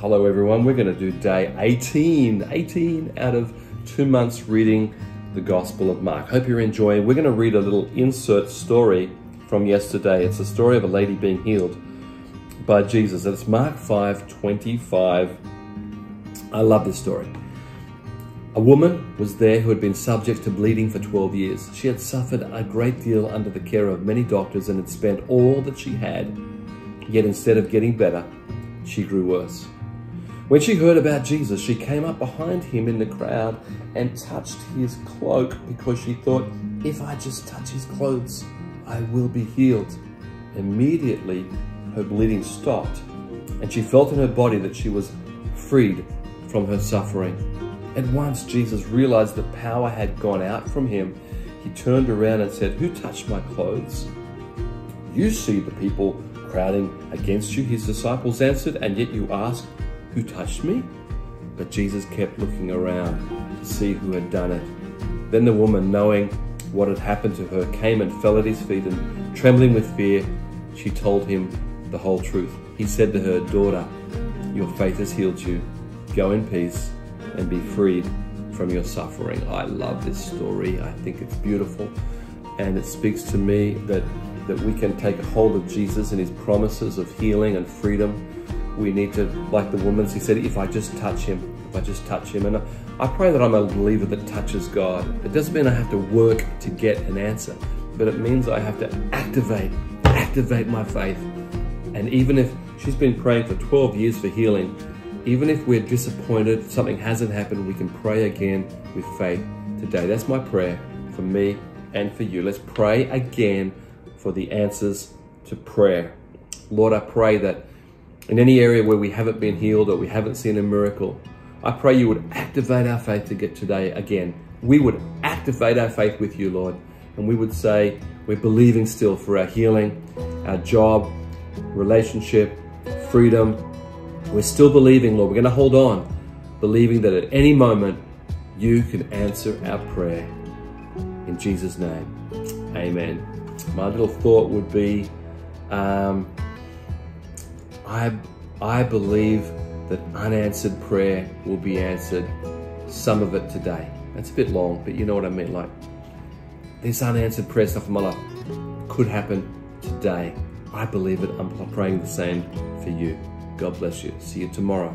Hello, everyone. We're going to do day 18, 18 out of two months reading the Gospel of Mark. Hope you're enjoying. We're going to read a little insert story from yesterday. It's a story of a lady being healed by Jesus. It's Mark 5 25. I love this story. A woman was there who had been subject to bleeding for 12 years. She had suffered a great deal under the care of many doctors and had spent all that she had. Yet instead of getting better, she grew worse. When she heard about Jesus, she came up behind him in the crowd and touched his cloak because she thought, if I just touch his clothes, I will be healed. Immediately, her bleeding stopped, and she felt in her body that she was freed from her suffering. At once, Jesus realized that power had gone out from him. He turned around and said, Who touched my clothes? You see the people crowding against you, his disciples answered, and yet you ask, who touched me? But Jesus kept looking around to see who had done it. Then the woman, knowing what had happened to her, came and fell at his feet, and trembling with fear, she told him the whole truth. He said to her, Daughter, your faith has healed you. Go in peace and be freed from your suffering. I love this story. I think it's beautiful. And it speaks to me that, that we can take hold of Jesus and his promises of healing and freedom we need to, like the woman, she said, if I just touch him, if I just touch him. And I pray that I'm a believer that touches God. It doesn't mean I have to work to get an answer, but it means I have to activate, activate my faith. And even if she's been praying for 12 years for healing, even if we're disappointed, something hasn't happened, we can pray again with faith today. That's my prayer for me and for you. Let's pray again for the answers to prayer. Lord, I pray that in any area where we haven't been healed or we haven't seen a miracle, I pray you would activate our faith to get today again. We would activate our faith with you, Lord, and we would say, we're believing still for our healing, our job, relationship, freedom. We're still believing, Lord. We're going to hold on, believing that at any moment you can answer our prayer. In Jesus' name, amen. My little thought would be, um, I, I believe that unanswered prayer will be answered, some of it today. That's a bit long, but you know what I mean. Like, this unanswered prayer stuff in my life could happen today. I believe it. I'm praying the same for you. God bless you. See you tomorrow.